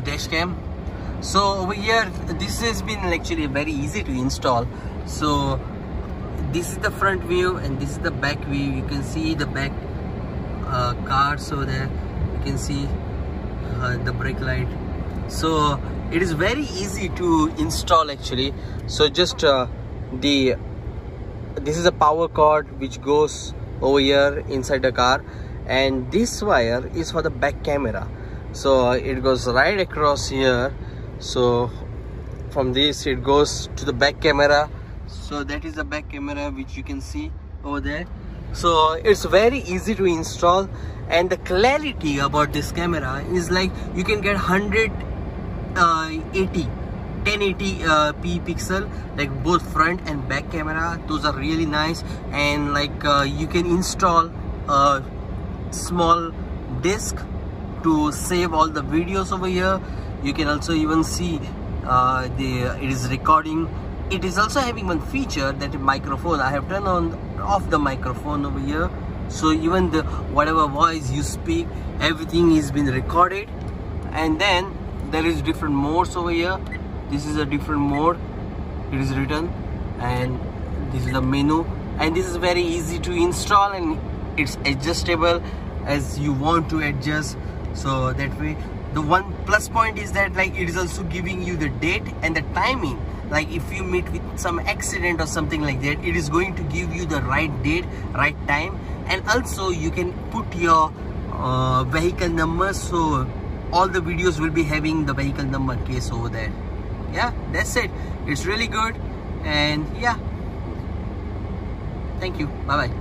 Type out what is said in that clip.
the dash cam. So over here this has been actually very easy to install. So this is the front view and this is the back view. You can see the back uh, car. So there you can see uh, the brake light. So it is very easy to install actually. So just uh, the this is a power cord which goes over here inside the car. And this wire is for the back camera so it goes right across here. So from this it goes to the back camera. So that is the back camera which you can see over there. So it's very easy to install. And the clarity about this camera is like you can get 180 1080 uh, p pixel like both front and back camera. Those are really nice. And like uh, you can install a small disk to save all the videos over here. You can also even see uh, the it is recording. It is also having one feature that microphone. I have turned on off the microphone over here. So even the whatever voice you speak everything is been recorded. And then there is different modes over here. This is a different mode. It is written. And this is the menu. And this is very easy to install and it's adjustable as you want to adjust so that way the one plus point is that like it is also giving you the date and the timing. Like if you meet with some accident or something like that it is going to give you the right date right time. And also you can put your uh, vehicle number. So all the videos will be having the vehicle number case over there. Yeah that's it. It's really good. And yeah. Thank you. Bye bye